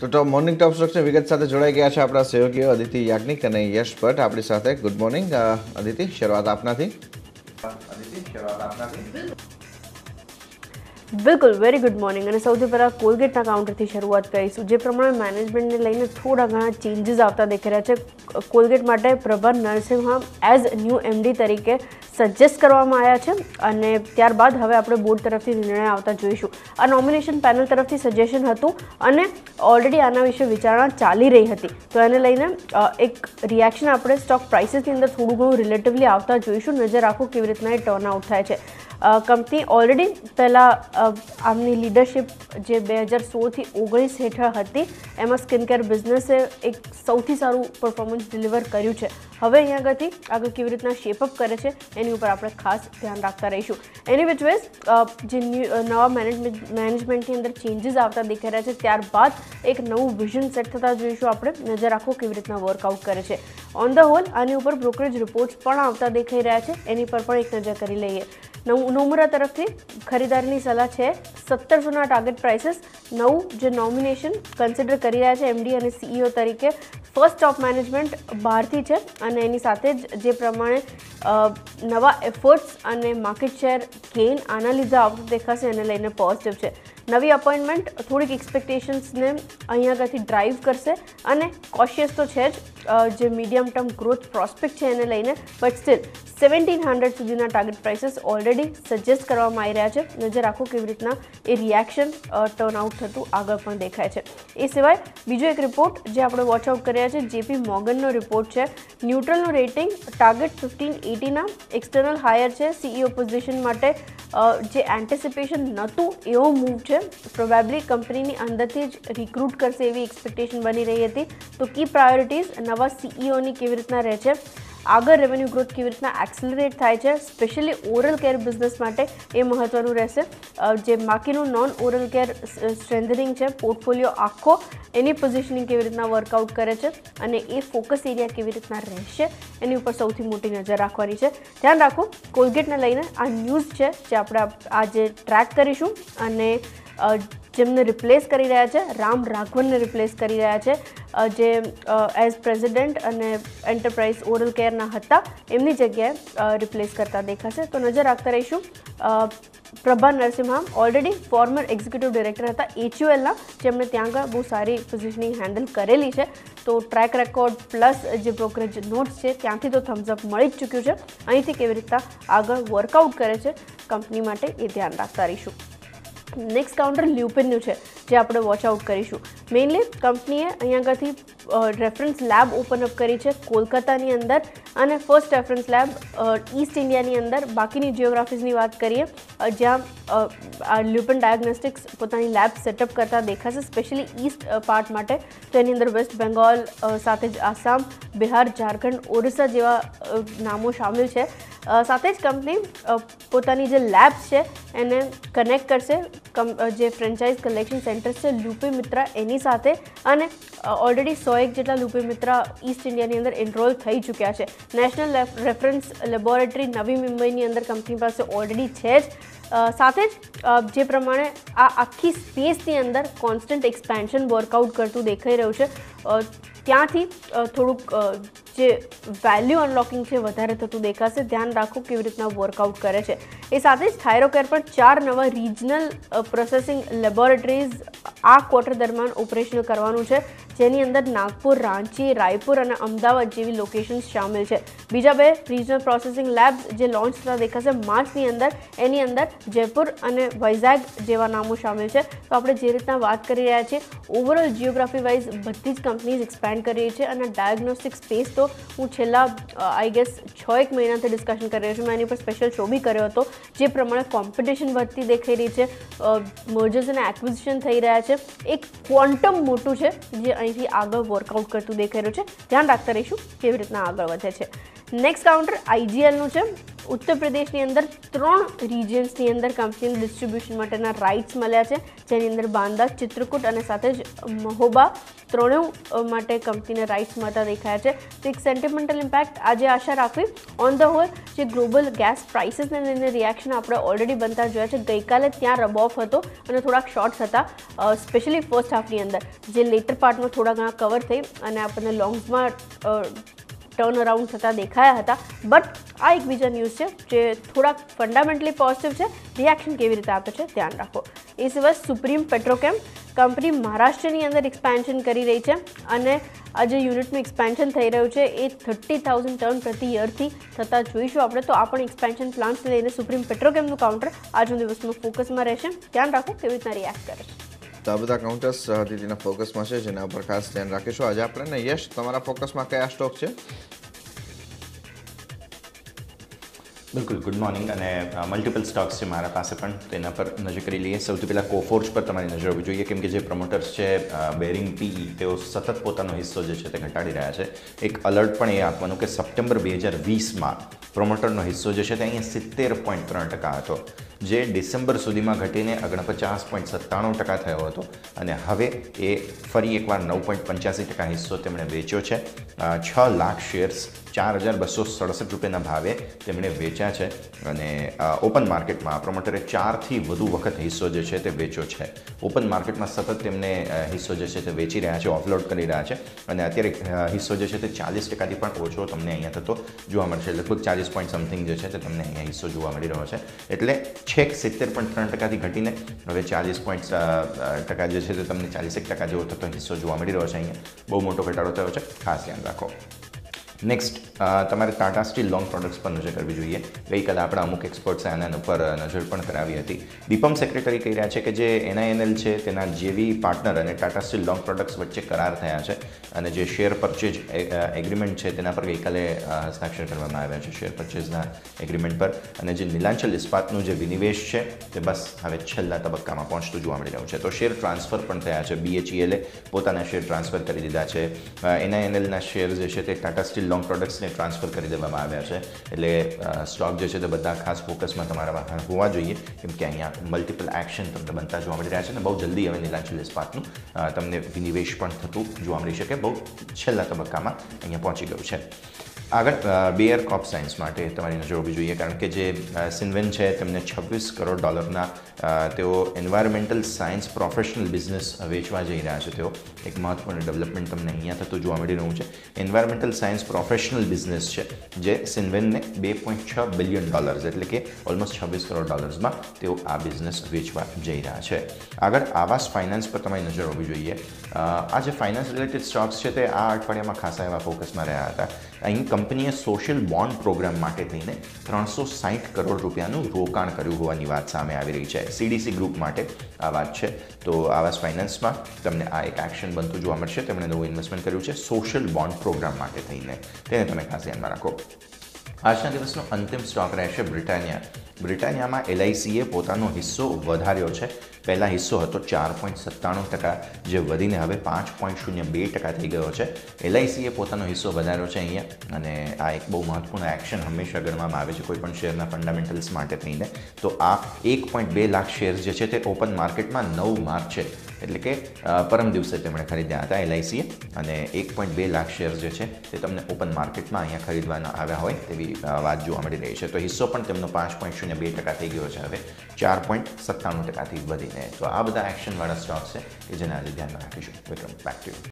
તો ટોપ મોર્નિંગ ટોપ સ્ટોક્સની વિગત સાથે જોડાઈ ગયા છે આપણા સહયોગીઓ અદિતિ યાજ્ઞિક અને યશ ભટ્ટ આપણી સાથે. ગુડ મોર્નિંગ અદિતિ શરૂઆત આપનાથી. અદિતિ શરૂઆત આપનાથી. બિલકુલ વેરી ગુડ મોર્નિંગ અને સૌથી પહેલાં કોલગેટના કાઉન્ટરથી શરૂઆત કરીશું. જે પ્રમાણે મેનેજમેન્ટને લઈને થોડા ઘણા ચેન્જીસ આવતા દેખાઈ રહ્યા છે. કોલગેટ માટે Prabha Narasimha as new MD તરીકે સજેસ્ટ કરવામાં આવ્યા છે અને ત્યારબાદ હવે આપણે બોર્ડ તરફથી નિર્ણય આવતા જોઈશું. આ નોમિનેશન પેનલ તરફથી સજેશન હતું અને ઓલરેડી આના વિશે વિચારણા ચાલી રહી હતી. તો એને લઈને એક રિએક્શન આપણે સ્ટોક પ્રાઇસીસની અંદર થોડું ઘણું રિલેટિવલી આવતા જોઈશું. નજર રાખો કેવી રીતના એ ટર્ન આઉટ થાય છે. કંપની ઓલરેડી પહેલાં આમની લીડરશિપ જે બે હજાર સોળથી ઓગણીસ હેઠળ હતી, એમાં સ્કિન કેર બિઝનેસે એક સૌથી સારું પરફોર્મન્સ ડિલિવર કર્યું છે. હવે અહીંયા આગળથી આગળ કેવી રીતના શેપઅપ કરે છે, એની ઉપર આપણે ખાસ ધ્યાન રાખતા રહીશું. એની વિચવેઝ જે ન્યૂ નવા મેનેજમેન્ટ મેનેજમેન્ટની અંદર ચેન્જીસ આવતા દેખાઈ રહ્યા છે, ત્યારબાદ એક નવું વિઝન સેટ થતાં જોઈશું આપણે, નજર રાખો કેવી રીતના વર્કઆઉટ કરે છે. ઓન ધ હોલ આની ઉપર બ્રોકરેજ રિપોર્ટ્સ પણ આવતા દેખાઈ રહ્યા છે, એની પર પણ એક નજર કરી લઈએ. નોમુરા તરફથી ખરીદારની સલાહ છે. સત્તરસોના ટાર્ગેટ પ્રાઇસીસ નવું જે નોમિનેશન કન્સિડર કરી રહ્યા છે એમડી અને સીઈઓ તરીકે. ફર્સ્ટ ટોપ મેનેજમેન્ટ બહારથી છે અને એની સાથે જ જે પ્રમાણે નવા એફર્ટ્સ અને માર્કેટ શેર ગેઇન આના લીધે આવતું દેખાશે એને લઈને પોઝિટિવ છે. નવી અપોઇન્ટમેન્ટ થોડીક એક્સપેક્ટેશન્સને અહીંયા આગળથી ડ્રાઈવ કરશે. અને કોશિયસ તો છે જ જે મીડિયમ ટર્મ ગ્રોથ પ્રોસ્પેક્ટ છે એને લઈને. બટ સ્ટીલ સેવન્ટીન હંડ્રેડ સુધીના ટાર્ગેટ પ્રાઇસીસ ઓલરેડી સજેસ્ટ કરવામાં આવી રહ્યા છે. નજર રાખો કેવી રીતના એ રિએક્શન ટર્નઆઉટ થતું આગળ પણ દેખાય છે. એ સિવાય બીજો એક રિપોર્ટ જે આપણે વોચઆઉટ કર્યા છે જેપી મોગનનો રિપોર્ટ છે. ન્યુટ્રલનું રેટિંગ ટાર્ગેટ ફિફ્ટીન એટીના એક્સટર્નલ હાયર છે. સીઈઓ પોઝિશન માટે અ, જે એન્ટિસિપેશન નહોતું, એવો મૂવ છે. પ્રોબેબલી કંપનીની અંદરથી જ રિક્રુટ કરશે એવી એક્સપેક્ટેશન બની રહી હતી. તો કી પ્રાયોરિટીઝ નવા સીઈઓની કેવી રીતના રહે છે આગળ રેવન્યુ ગ્રોથ કેવી રીતના એક્સલરેટ થાય છે સ્પેશિયલી ઓરલ કેર બિઝનેસ માટે એ મહત્ત્વનું રહેશે. જે બાકીનું નોન ઓરલ કેર સ્ટ્રેન્થનિંગ છે પોર્ટફોલિયો આખો એની પોઝિશનિંગ કેવી રીતના વર્કઆઉટ કરે છે અને એ ફોકસ એરિયા કેવી રીતના રહેશે એની ઉપર સૌથી મોટી નજર રાખવાની છે. ધ્યાન રાખો કોલગેટને લઈને આ ન્યૂઝ છે જે આપણે આજે ટ્રેક કરીશું અને જેમને રિપ્લેસ કરી રહ્યા છે, રામ રાઘવનને રિપ્લેસ કરી રહ્યા છે જે એઝ પ્રેસિડેન્ટ અને એન્ટરપ્રાઇઝ ઓરલ કેરના હતા, એમની જગ્યાએ રિપ્લેસ કરતા દેખાશે. તો નજર રાખતા રહીશું. Prabha Narasimha already former executive director હતા એચયુએલના જેમણે ત્યાં આગળ બહુ સારી પોઝિશનિંગ હેન્ડલ કરેલી છે. તો ટ્રેક રેકોર્ડ પ્લસ જે બ્રોકરેજ નોટ્સ છે, ત્યાંથી તો થમ્સઅપ મળી જ ચૂક્યું છે. અહીંથી કેવી રીતના આગળ વર્કઆઉટ કરે છે કંપની માટે એ ધ્યાન રાખતા રહીશું. નેક્સ્ટ કાઉન્ટર લ્યુપિનનું છે, જે આપણે વોચ આઉટ કરીશું. મેઇનલી કંપનીએ અહીંયા આગળથી રેફરન્સ લેબ ઓપન અપ કરી છે કોલકાતાની અંદર અને ફર્સ્ટ રેફરન્સ લેબ ઈસ્ટ ઇન્ડિયાની અંદર. બાકીની જિયોગ્રાફીઝની વાત કરીએ જ્યાં લ્યુપન ડાયગ્નોસ્ટિક્સ પોતાની લેબ સેટઅપ કરતા દેખાશે સ્પેશિયલી ઈસ્ટ પાર્ટ માટે. તો એની અંદર વેસ્ટ બેંગોલ સાથે જ આસામ, બિહાર, ઝારખંડ, ઓરિસ્સા જેવા નામો સામેલ છે. સાથે જ કંપની પોતાની જે લેબ્સ છે, એને કનેક્ટ કરશે. જે ફ્રેન્ચાઇઝ કલેક્શન સેન્ટર્સ છે, લુપી મિત્રા એની સાથે. અને ઓલરેડી સો એક જેટલા લુપી મિત્રા ઈસ્ટ ઇન્ડિયાની અંદર એનરોલ થઈ ચૂક્યા છે. નેશનલ રેફરન્સ લેબોરેટરી નવી મુંબઈની અંદર કંપની પાસે ઓલરેડી છે જ. સાથે જ જે પ્રમાણે આ આખી સ્પેસની અંદર કોન્સ્ટન્ટ એક્સપેન્શન વર્કઆઉટ કરતું દેખાઈ રહ્યું છે ત્યાંથી થોડુંક જે વેલ્યુ અનલોકિંગ છે વધારે થતું દેખાશે. ધ્યાન રાખો કેવી રીતના વર્કઆઉટ કરે છે. એ સાથે જ થાઇરોકેર પર ચાર નવા રિજનલ પ્રોસેસિંગ લેબોરેટરીઝ આ ક્વાર્ટર દરમિયાન ઓપરેશનલ કરવાનું છે. જેની અંદર નાગપુર, રાંચી, રાયપુર અને અમદાવાદ જેવી લોકેશન્સ સામેલ છે. બીજા બે રિજનલ પ્રોસેસિંગ લેબ્સ જે લોન્ચ થતા દેખાશે માર્ચની અંદર. એની અંદર જયપુર અને વૈઝાગ જેવા નામો સામેલ છે. તો આપણે જે રીતના વાત કરી રહ્યા છીએ ઓવરઓલ જિયોગ્રાફી વાઇઝ બધી જ કંપનીઝ એક્સપેન્ડ કરી રહી છે અને ડાયગ્નોસ્ટિક સ્પેસ તો હું છેલ્લા આઈ ગેસ છ એક મહિનાથી ડિસ્કશન કરી રહ્યો છું. મેં એની પર સ્પેશિયલ શો બી કર્યો હતો, જે પ્રમાણે કોમ્પિટિશન વધતી દેખાઈ રહી છે. મર્જર્સ અને એક્વિઝિશન થઈ રહ્યા છે. એક ક્વોન્ટમ મોટું છે, જે અહીંથી આગળ વર્કઆઉટ કરતું દેખાઈ રહ્યું છે. ધ્યાન રાખતા રહીશું કેવી રીતના આગળ વધે છે. નેક્સ્ટ કાઉન્ટર આઈજીએલનું છે. ઉત્તર પ્રદેશની અંદર ત્રણ રિજન્સની અંદર કંપનીને ડિસ્ટ્રીબ્યુશન માટેના રાઇટ્સ મળ્યા છે. જેની અંદર બાંદા, ચિત્રકૂટ અને સાથે જ મહોબા ત્રણેય માટે કંપનીને રાઇટ્સ મળતા દેખાયા છે. તો એક સેન્ટિમેન્ટલ ઇમ્પેક્ટ આજે આશા રાખવી ઓન ધ હોલ જે ગ્લોબલ ગેસ પ્રાઇસીસને લઈને રિએક્શન આપણે ઓલરેડી બનતા જોયા છે. ગઈકાલે ત્યાં રબ ઓફ હતો અને થોડાક શોર્ટ્સ હતા સ્પેશિયલી ફર્સ્ટ હાફની અંદર. જે લેટર પાર્ટમાં થોડા ઘણા કવર થઈ અને આપણને લોંગ્સમાં ટર્ન અરાઉન્ડ થતા દેખાયા હતા. બટ આ એક બીજા ન્યૂઝ છે જે થોડાક ફંડામેન્ટલી પોઝિટિવ છે. રિએક્શન કેવી રીતે આપે છે ધ્યાન રાખો. એ સિવાય સુપ્રીમ પેટ્રોકેમ કંપની મહારાષ્ટ્રની અંદર એક્સપેન્શન કરી રહી છે અને આ જે યુનિટનું એક્સપેન્શન થઈ રહ્યું છે એ થર્ટી થાઉઝન્ડ ટન પ્રતિ યરથી થતાં જોઈશું આપણે. તો આ પણ એક્સપેન્શન પ્લાન્સને લઈને સુપ્રીમ પેટ્રોકેમનું કાઉન્ટર આજનો દિવસમાં ફોકસમાં રહેશે. ધ્યાન રાખો કેવી રીતના રિએક્ટ કરે છે. તો આ બધા કાઉન્ટર્સ દીદીના ફોકસમાં છે, જેના ઉપર ખાસ ધ્યાન રાખીશું. આજે આપણે યશ, તમારા ફોકસમાં કયા સ્ટોક છે? બિલકુલ ગુડ મોર્નિંગ અને મલ્ટિપલ સ્ટોક્સ છે મારા પાસે પણ. તેના પર નજર કરી લઈએ. સૌથી પહેલાં કોફોર્જ પર તમારી નજર હોવી જોઈએ, કેમ કે જે પ્રમોટર્સ છે બેરિંગ પી તેઓ સતત પોતાનો હિસ્સો જે છે તે ઘટાડી રહ્યા છે. એક અલર્ટ પણ એ આપવાનું કે સપ્ટેમ્બર બે હજાર વીસમાં પ્રમોટરનો હિસ્સો જે છે તે અહીંયા સિત્તેર પોઈન્ટ ત્રણ ટકા હતો. જે ડિસેમ્બર સુધીમાં ઘટીને ઓગણપચાસ પોઈન્ટ સત્તાણું ટકા થયો હતો અને હવે એ ફરી એકવાર નવ પોઈન્ટ પંચ્યાસી ટકા હિસ્સો તેમણે વેચ્યો છે. છ લાખ શેર્સ ચાર હજાર બસો સડસઠ રૂપિયાના ભાવે તેમણે વેચ્યા છે અને ઓપન માર્કેટમાં પ્રમોટરે ચારથી વધુ વખત હિસ્સો જે છે તે વેચ્યો છે. ઓપન માર્કેટમાં સતત તેમને હિસ્સો જે છે તે વેચી રહ્યા છે, ઓફલોડ કરી રહ્યા છે અને અત્યારે હિસ્સો જે છે તે ચાલીસ ટકાથી પણ ઓછો તમને અહીંયા થતો જોવા મળશે. લગભગ ચાલીસ પોઈન્ટ સમથિંગ જે છે તે તમને અહીંયા હિસ્સો જોવા મળી રહ્યો છે. એટલે છેક સિત્તેર પોઈન્ટ ત્રણ ટકાથી ઘટીને હવે ચાલીસ પોઈન્ટ ટકા જે છે તે તમને ચાલીસેક ટકા જેવો થતો હિસ્સો જોવા મળી રહ્યો છે અહીંયા. બહુ મોટો ઘટાડો થયો છે. ખાસ ધ્યાન રાખો. નેક્સ્ટ તમારે ટાટા સ્ટીલ લોંગ પ્રોડક્ટ્સ પર નજર કરવી જોઈએ. ગઈકાલે આપણા અમુક એક્સપર્ટ્સે આના ઉપર નજર પણ કરાવી હતી. દીપમ સેક્રેટરી કહી રહ્યા છે કે જે એનઆઈએનએલ છે, તેના જેવી પાર્ટનર અને ટાટા સ્ટીલ લોંગ પ્રોડક્ટ્સ વચ્ચે કરાર થયા છે અને જે શેર પરચેજ એગ્રીમેન્ટ છે તેના પર ગઈકાલે હસ્તાક્ષર કરવામાં આવ્યા છે શેર પરચેઝના એગ્રીમેન્ટ પર. અને જે નીલાંચલ ઇસ્પાતનું જે વિનિવેશ છે, તે બસ હવે છેલ્લા તબક્કામાં પહોંચતું જોવા મળી રહ્યું છે. તો શેર ટ્રાન્સફર પણ થયા છે. બીએચઈએલે પોતાના શેર ટ્રાન્સફર કરી દીધા છે. એનઆઈએનએલના શેર જે છે તે ટાટા સ્ટીલ લોંગ પ્રોડક્ટ્સને ટ્રાન્સફર કરી દેવામાં આવ્યા છે. એટલે સ્ટોક જે છે તે બધા ખાસ ફોકસમાં તમારા હોવા જોઈએ. કેમ કે અહીંયા મલ્ટિપલ એક્શન તમને બનતા જોવા મળી રહ્યા છે અને બહુ જલ્દી હવે નીલાંચલ ઇસ્પાતનું તમને વિનિવેશ પણ થતું જોવા મળી શકે. બહુ છેલ્લા તબક્કામાં અહીંયા પહોંચી ગયું છે. આગળ બેયર ક્રોપ સાયન્સ માટે તમારી નજર હોવી જોઈએ. કારણ કે જે સિન્વેન છે, તેમને છવ્વીસ કરોડ ડોલરના તેઓ એન્વાયરમેન્ટલ સાયન્સ પ્રોફેશનલ બિઝનેસ વેચવા જઈ રહ્યા છે. તેઓ એક મહત્વપૂર્ણ ડેવલપમેન્ટ તમને અહીંયા થતું જોવા મળી રહ્યું છે. એન્વાયરમેન્ટલ સાયન્સ પ્રોફેશનલ બિઝનેસ છે, જે સિન્વેનને બે પોઈન્ટ છ બિલિયન ડોલર્સ એટલે કે ઓલમોસ્ટ છવ્વીસ કરોડ ડોલર્સમાં તેઓ આ બિઝનેસ વેચવા જઈ રહ્યા છે. આગળ, આવાસ ફાઇનાન્સ પર તમારી નજર હોવી જોઈએ. આ જે ફાઇનાન્સ રિલેટેડ સ્ટોક્સ છે તે આ અઠવાડિયામાં ખાસા એવા ફોકસમાં રહ્યા હતા. અહીં કંપનીએ સોશિયલ બોન્ડ પ્રોગ્રામ માટે થઈને ત્રણસો સાહીઠ કરોડ રૂપિયાનું રોકાણ કર્યું હોવાની વાત સામે આવી રહી છે. સીડીસી ગ્રુપ માટે આ વાત છે. તો આવાસ ફાઇનાન્સમાં તમને આ એક એક્શન બનતું જોવા મળશે. તેમણે નવું ઇન્વેસ્ટમેન્ટ કર્યું છે. સોશિયલ બોન્ડ પ્રોગ્રામ માટે થઈને. તેને તમે ખાસ ધ્યાનમાં રાખો. આજના દિવસનો અંતિમ સ્ટોક રહેશે બ્રિટાનિયા. બ્રિટાનિયામાં એલઆઈસીએ પોતાનો હિસ્સો વધાર્યો છે. પહેલાં હિસ્સો હતો ચાર પોઈન્ટ સત્તાણું ટકા, જે વધીને હવે પાંચ પોઈન્ટ શૂન્ય બે ટકા થઈ ગયો છે. એલઆઈસીએ પોતાનો હિસ્સો વધાર્યો છે અહીંયા અને આ એક બહુ મહત્વપૂર્ણ એક્શન હંમેશા ગણવામાં આવે છે કોઈ પણ શેરના ફંડામેન્ટલ્સ માટે થઈને. તો આ એક પોઈન્ટ બે લાખ શેર્સ જે છે તે ઓપન માર્કેટમાં નવ માર્ચ છે. એટલે કે પરમ દિવસે તેમણે ખરીદ્યા હતા એલઆઈસીએ અને એક પોઈન્ટ બે લાખ શેર જે છે, તે તમને ઓપન માર્કેટમાં અહીંયા ખરીદવાના આવ્યા હોય તેવી વાત જોવા મળી રહી છે. તો હિસ્સો પણ તેમનો પાંચ પોઈન્ટ શૂન્ય બે ટકા થઈ ગયો છે હવે. ચાર પોઈન્ટ સત્તાણું ટકાથી વધીને. તો આ બધા એક્શનવાળા સ્ટોક છે કે જેને આજે ધ્યાનમાં રાખીશું. વિક્રમ બેક